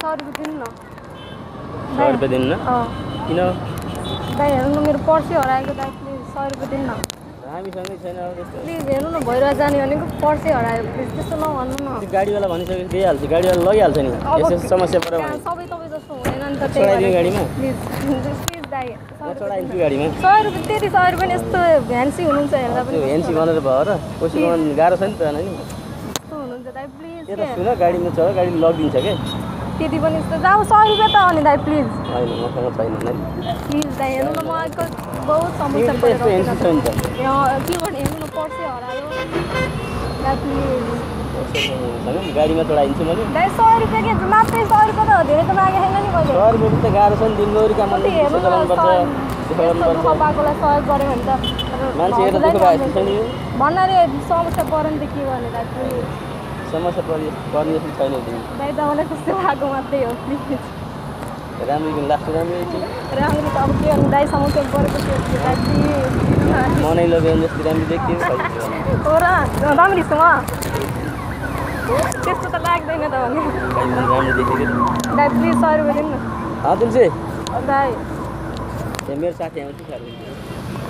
सय रुपियाँ दिनु न सय रुपियाँ दिनु न अँ किन दाइ हेर्नु न मेरो पर्सी हराएको दाइ प्लिज सय रुपियाँ दिनु न हामीसँगै छैन प्लिज हेर्नु न भइरहेको जाने भनेको पर्सी हरायो प्लिज त्यस्तो नभन्नु न गाडीवाला भनिसकेपछि दिइहाल्छ गाडीवाला लगिहाल्छ नि यसो समस्या पऱ्यो सबै तपाईँ जस्तो हुँदैन नि त चढाइदिनु गाडीमा प्लिज प्लिज दाइ म चढाइदिन्छु गाडीमा सय रुपियाँ त्यति सय रुपियाँ नि यस्तो भ्यान्सी हुनुहुन्छ हेर्दा पनि त्यो हेन्सी भनेर भयो र कसै गर्नु गाह्रो छ नि त नि यस्तो हुनुहुन्छ दाइ प्लिज त्यो त सुन गाडीमा चढ गाडी लगिदिन्छ क्या त्यति पनि जाऊ सय रुपियाँ त अनि दाइ प्लिज प्लिज दाइ हेर्नु न मलाई बहुत समस्या परेर के गर्ने हेर्नु न पर्सी हरायो। दाइ प्लिज सँग गाडीमा चढाइदिन्छु मैले। दाइ सय रुपियाँ के मात्रै सय रुपियाँ त धेरै त मागेको छैन नि मैले। सय रुपियाँ त गाह्रो छ नि दिनभरि काम हेर्नु दुःख पाएकोलाई सहयोग गऱ्यो भने त। भन्नाले समस्या पऱ्यो नि त के गर्ने दाइ समस्या पर्ने पर्ने जस्तो छैन तिमी दाइ त मलाई कस्तो भएको मात्रै हो प्लिज राम्रो किन लाग्छ राम्रो त अब के गर्नु दाइ समस्या परेको थियो मनै लग्यो भने जस्तो राम्रो देखियो हो र त्यस्तो त लाग्दैन त भने दाइ प्लिज सय रुपियाँ दिनु न अँ तुलसी दाइ त्यहाँ मेरो साथी आउँछ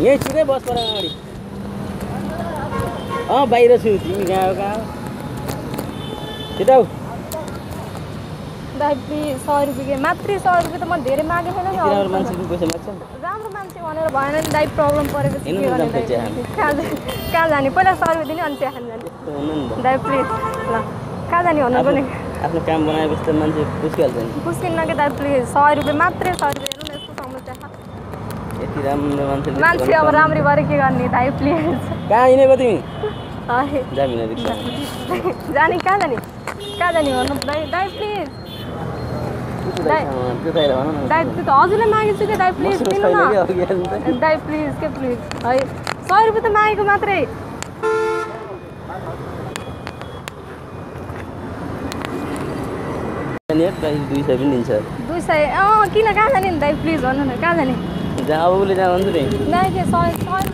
यहीँ छु क्या बस पर अगाडि अँ बाहिर छु तिमी कहाँ हो कहाँ हो दाइ प्लिज सय रुपियाँ के मात्रै सय रुपियाँ त म धेरै मागेको छैन राम्रो नि। राम्रो मान्छे भनेर भएन नि दाइ प्रब्लम परेपछि के हिँड्नु गर्ने जान्छ चिया दाइ? कहाँ जाने पहिला सय रुपियाँ दिने अनि चिया खानु जाने। नि दाइ प्लिज ल। कहाँ जाने भन्नु पनि आफ्नो काम बनाएपछि त मान्छे पुस्किहाल्छ नि। बुझ्किन्न कि दाइ प्लिज सय रुपियाँ मात्रै सय रुपियाँ हेर्नु न यस्तो समस्या छ यति राम्रो मान्छे मान्छे अब राम्ररी भएर के गर्ने दाइ प्लिज कहाँ हिँडेको तिमी? जाने कहाँ जाने कहाँ जाने भन्नु दाइ दाइ प्लिज दाइ त्यो त हजुरले मागेको छु कि दाइ प्लिज दिनु न। कि। दाइ प्लिज के प्लिज है सय रुपियाँ त मागेको मात्रै। दुई सय पनि दिन्छ। दुई सय अँ किन? कहाँ जाने नि दाइ प्लिज भन्नु न। कहाँ जाने? अब उसले भन्छु नि। दाइ के सय सय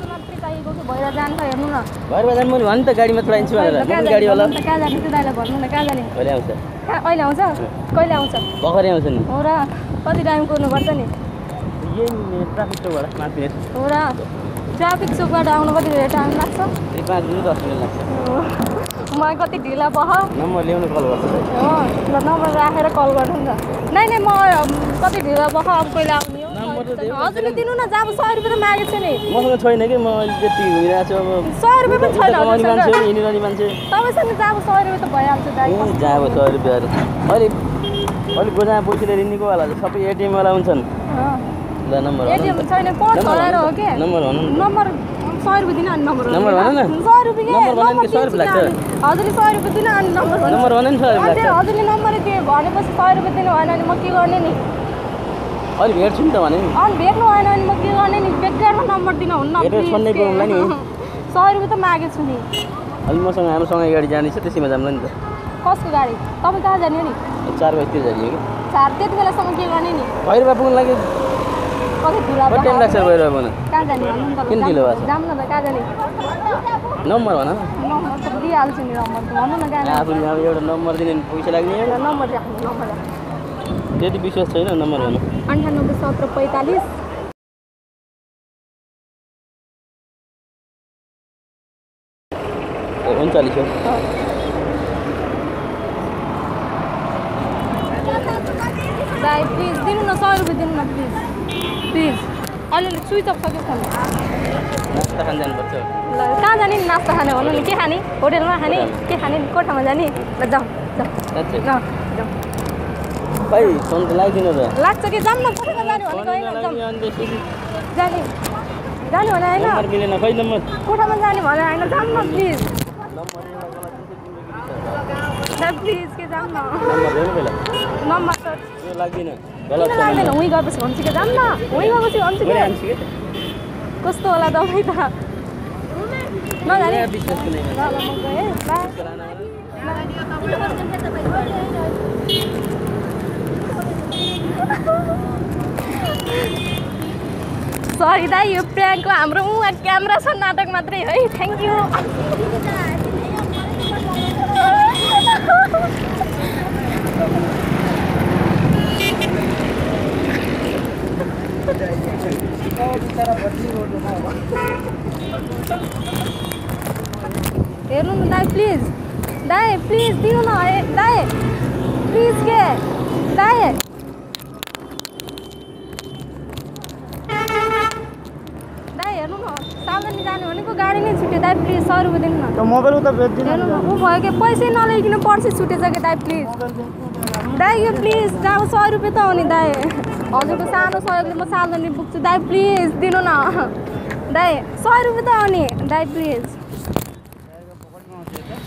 जान्छ हेर्नु न। मैले भने त गाडीमा चढाइदिन्छु भनेर। म कहाँ पनि जाने गाडीवाला भन्नु त कहाँ जाने त्यो दाइलाई भन्नु न कहाँ जाने कहिले आउँछ? कहाँ कहिले आउँछ? कहिले आउँछ? भर्खरै आउँछ नि। हो र कति टाइम कुर्नुपर्छ नि? यही ट्राफिक चौबाट पाँच मिनट हो र ट्राफिक चोकबाट आउनु कति धेरै टाइम लाग्छ? त्यही पाँच मिनट दस मिनट लाग्छ। म कति ढिला नम्बर ल्याउनु कल गर्छु। हो नम्बर राखेर कल गर्नु नि। त नै नै म कति ढिला पख अब कहिले आउने हजुरले दिनु न जब सय रुपियाँ त मागेको छु नि मसँग छैन कि म अहिले त्यति घुमिरहेको छु अब सय रुपियाँ पनि छैन मान्छे तपाईँसँग जब सय रुपियाँ त भइहाल्छ जहाँ सय रुपियाँहरू अलिक गोजामा पैसाले रिन्नेको होला सबै एटिएमवाला हुन्छन् एटिएम। छैन कोड छोडेर हो। के नम्बर सय रुपियाँ दिन अनि नम्बर भन न। सय रुपियाँ के? सय रुपियाँ। हजुरले सय रुपियाँ दिन अनि नम्बर भन्नु। नम्बर भन नि सय रुपियाँ अनि त्यो लाग्छ हजुरले नम्बर दियो भनेपछि सय रुपियाँ दिनु भएन भने म के गर्ने नि अहिले भेट्छु नि त भने। नि अनि भेट्नु भएन भने म के गर्ने नि? बेकारमा नम्बर दिन हुन्न हेरेर please छोड्नै के। पाउँला नि। सय रुपियाँ त मागेको छु नि। अहिले मसँग हामीसँगै गाडी जाने छ त्यसैमा जाउँला नि त। कसको गाडी? तपाईँ कहाँ जाने नि? चार बजीतिर जाने कि? चार त्यति बेलासम्म के गर्ने नि? भैरवा पुग्नु लागि। टाइम लाग्छ भैरवा पुग्नु कहाँ जाने? किन ढिलो भएको? जाऊँ न त कहाँ जाने? नम्बर भन। नम्बर त दिइहाल्छु नि नम्बर भन्नु न आफूले अब एउटा नम्बर दिने पैसा लाग्ने। ल, नम्बर राख्नु नम्बर राख्नु। त्यति विश्वास छैन नम्बर भन अन्ठानब्बे सत्र पैँतालिस। उन्चालिस हो। प्लिज दिनु न सय रुपियाँ दिनु न प्लिज प्लिज अलिअलि स्विच अफ सक्यो फोन नास्ता खान जानुपर्छ। ल कहाँ जाने नि नास्ता खाने भन्नु नि? के खाने? होटेलमा खाने? के खाने? कोठामा जाने? ल जाउँ जाउँ ल। जाउँ भाइ फोन त। लाग्छ कि? न जाने जाने। जाने भने मिलेन खै नम्बर? कोठामा जाने भने होइन जाऊँ न प्लिज। के न। नम्बर त लाग्दैन। गलत किन छ लाग्दैन? नम्बर। उहीँ गएपछि भन्छु कि? जाऊँ न। उहीँ गएपछि भन्छु मैले कि हान्छु के? कस्तो होला तपाईँ त? नजाने। ए, विश्वास कुनै ल ल म गएँ। बाई सरी दाई यो प्र्याङ्कको हाम्रो उहाँ क्यामरा छ नाटक मात्रै है थ्याङ्क यू हेर्नु न दाई प्लिज दाई प्लिज दिउ न दाई प्लिज के गाडी नै छुट्यो दाइ प्लिज सय रुपियाँ दिनु न। मोबाइल उता न ऊ भयो कि पैसै नल्याइकन पर्सि छुटेछ कि दाइ प्लिज दाइ यो प्लिज अब सय रुपियाँ त हो नि दाइ। हजुरको सानो सहयोगले म सावधानी पुग्छु दाइ प्लिज दिनु न। दाइ सय रुपियाँ त हो नि दाइ प्लिज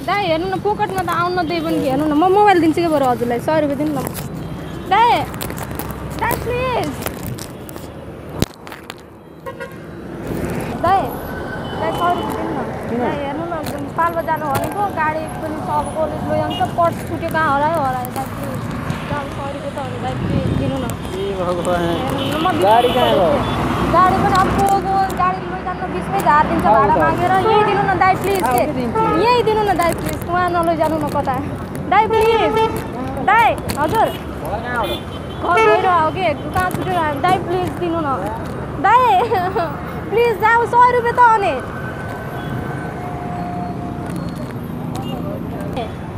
दाइ हेर्नु न पोकटमा त आउन नदिए पनि हेर्नु न म मोबाइल दिन्छु कि बरु हजुरलाई सय रुपियाँ दिनु न। दाइ दाइ प्लिज दाइ दाइ सय रुपियाँ दिनु न दाइ हेर्नु न एकदम पाल्पा जानु भनेको गाडी पनि सब कलेज लैजान्छ पर्स छुट्यो कहाँ हरायो हरायो सय रुपियाँ त हो नि दाइ दिनु न? गाडी पनि अब गयो गाडी लैजानु बिचमै झार दिन्छ भाडा मागेर यहीँ दिनु न दाइ प्लिज के? यहीँ दिनु न दाइ प्लिज उहाँ नलैजानु न कता? दाइ प्लिज दाइ हजुर। घर गएर हो कि? कहाँ छुटेर आयो दाइ प्लिज दिनु न। दाइ प्लिज जाऊ सय रुपियाँ त हो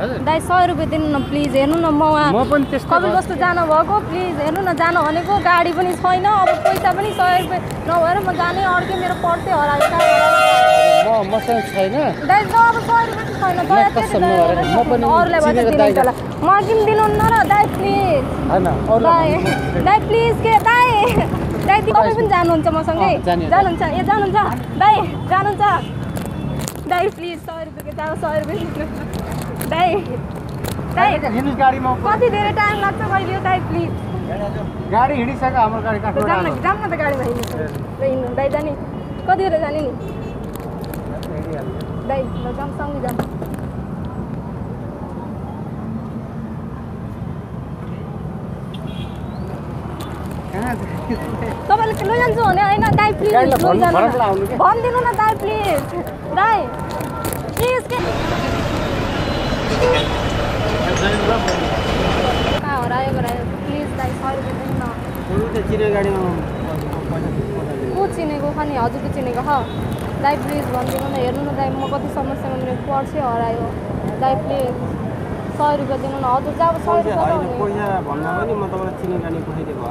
दाइ सय रुपियाँ दिनु न प्लिज हेर्नु न म उहाँ कपिल बस्तु जानुभएको प्लिज हेर्नु न जानु भनेको गाडी पनि छैन अब पैसा पनि सय रुपियाँ नभएर म जाने अर्कै मेरो हरायो म मसँग छैन दाइ अब सय रुपियाँ छैन म होला किन दिनुहुन्न र दाइ प्लिज दाइ प्लिज के दाइ दाइ तपाईँ पनि जानुहुन्छ मसँगै जाने जानुहुन्छ ए जानुहुन्छ दाइ जानुहुन्छ दाइ प्लिज सय रुपियाँको जाऊ सय रुपियाँ। दाइ दाइ हिँड्नु गाडीमा। कति धेरै टाइम लाग्छ यो दाइ प्लिज। गाडी हिँडिसक्यो हाम्रो गाडी काठमाडौँ न जाऊँ न त गाडीमा हिँड्नु हिँड्नु दाइ जाने। कति बेला जाने नि? दाइ ल जाऊँ सँगै जाऊँ तपाईँले लैजान्छु भने होइन दाइ प्लिज? भनिदिनु न दाइ प्लिज। दाइ प्लिज के? को चिनेको खा नि हजुरको चिनेको ह दाइ प्लिज भनिदिनु न हेर्नु न दाइ म कति समस्यामा मेरो पर्सै हरायो दाइ प्लिज सय रुपियाँ दिनु न हजुर जब सय रुपियाँ त हो नि। पैसा भन्दा पनि म तपाईँलाई चिने गाडी पठाइदिएको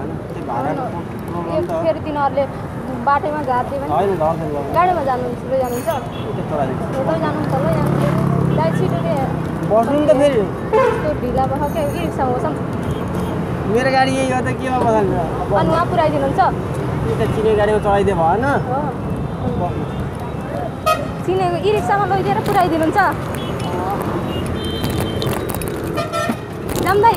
बस्नु त फेरि ढिला भयो क्या ई रिक्सामा होस् मेरो गाडी यही हो त केमा बसाल्छ अनि उहाँ पुऱ्याइदिनुहुन्छ त्यो त चिने गाडीमा चढाइदियो भएन चिनेको ई रिक्सामा लैदिएर पुऱ्याइदिनुहुन्छ जाऊँ दाइ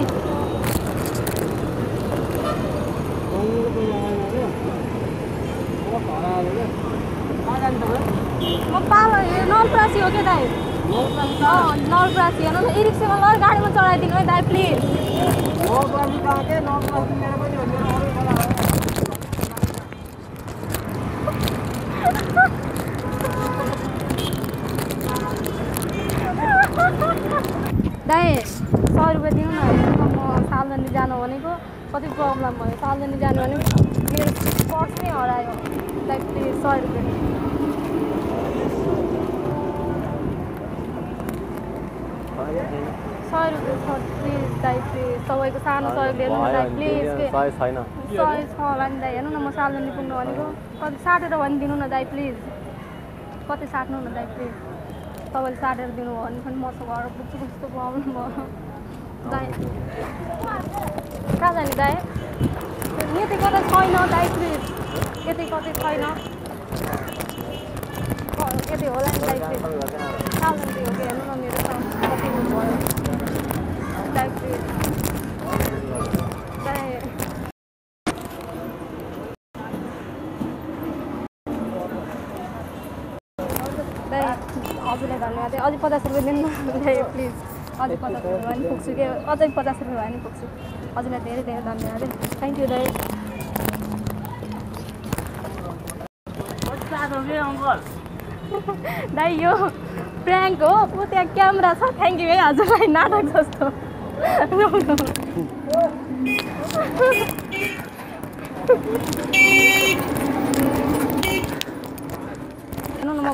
म पाल नलप्रासी हो क्या दाइ अँ नलप्रासी हेर्नु न ई रिक्सामा ल गाडीमा चढाइदिनु है दाइ प्लिज दाइ सय रुपियाँ दिनु न म सालजनी जानु भनेको कति प्रब्लम भयो सालजनी जानु भनेको मेरो पर्स नै हरायो दाइ प्लिज सय रुपियाँ सय रुपियाँ प्लिज दाइ प्लिज तपाईँको सानो सहयोग हेर्नु न दाइ प्लिज सय छ होला नि दाइ हेर्नु न म सालजनी पुग्नु भनेको कति साटेर भनिदिनु न दाइ प्लिज कति साट्नु न दाइ प्लिज तपाईँले साटेर दिनुभयो भने पनि मसँग घर पुग्छु कस्तो प्रब्लम भयो दाइ कहाँ जाने दाइ यति कतै छैन दाइ प्लिज यति कतै छैन यति होला नि दाइ प्लिज पचास रुपियाँ दिनु न दाइ प्लिज अझै पचास रुपियाँ भए पनि पुग्छु कि? अझै पचास रुपियाँ भए पनि पुग्छु। हजुरलाई धेरै धेरै धन्यवाद है। थ्याङ्क यू दाइ दाइ यो प्र्याङ्क हो। ऊ त्यहाँ क्यामेरा छ। थ्याङ्क यू है हजुरलाई नाटक जस्तो।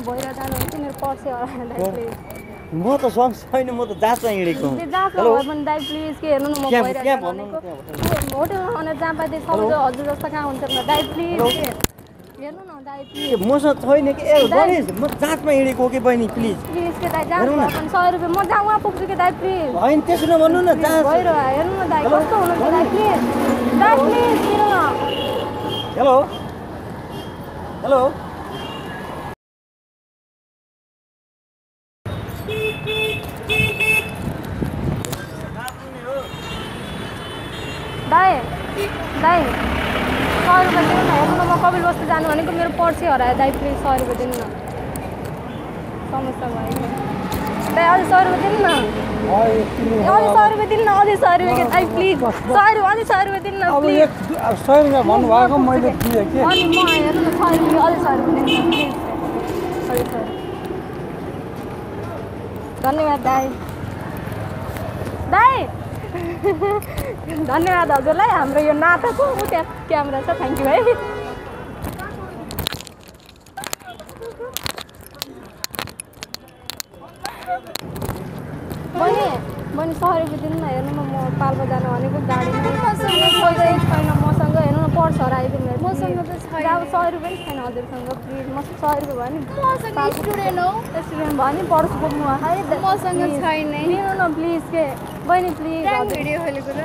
भएर जानु भने चाहिँ मेरो पर्स प्लिज म त सक छैन म त जाँचमा हिँडेको न न, न न मसँग छैन कि। ए गणेश म जाँचमा हिँडेको कि बहिनी प्लिज। प्लिज के दाइ जाँच हेरौँ न। भए पनि सय रुपियाँ म जहाँ उहाँ पुग्छु कि दाइ प्लिज होइन त्यसो नभन्नु न जाँच भइरह्यो हेर्नु न दाइ कस्तो हुनुहुन्छ दाइ प्लिज दाइ प्लिज किन न हेलो हेलो दाइ दाइ सय रुपियाँ दिनु न हेर्नु न म कपिल बस्ती जानु भनेको मेरो पर्सी हरायो। दाइ प्लिज सय रुपियाँ दिनु न। समस्या भयो दाइ अझै सय रुपियाँ दिनु न। अझै सय रुपियाँ दिनु न अझै सय रुपियाँ के? दाइ प्लिज सय रुपियाँ अझै सय रुपियाँ दिनु न सय रुपियाँ भन्नुभएको मैले दिएँ कि? अनि म हेर्नु न सय रुपियाँ अझै सय रुपियाँ दिनु न प्लिज अझै सय रुपियाँ। धन्यवाद दाइ दाइ धन्यवाद हजुरलाई। हाम्रो यो नाताको त्यहाँ क्यामेरा छ। थ्याङ्क यू है बहिनी बहिनी रुपियाँ दिनु न हेर्नु न म पाल्पा जानु भनेको पैसै छैन मसँग हेर्नु न पर्स हराइदिनु मेरो मसँग त छैन। अब सय रुपियाँ पनि छैन हजुरसँग। प्लिज मसँग सय रुपियाँ भयो नि। स्टुडेन्ट हो। रेस्टुरेन्ट भयो नि पर्स बोक्नु है मसँग. छैन न प्लिज के? बहिनी प्लिज। भिडियो खेलेको र।